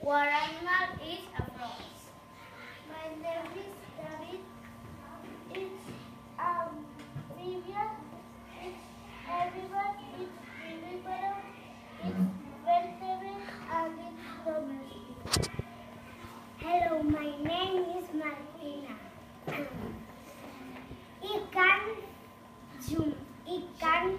What animal is a frog? My name is David. It's um, Vivian. It's everyone. It's Vivian. It's vegetable and it's domestic. Hello, my name is Martina. Um, it can jump. It can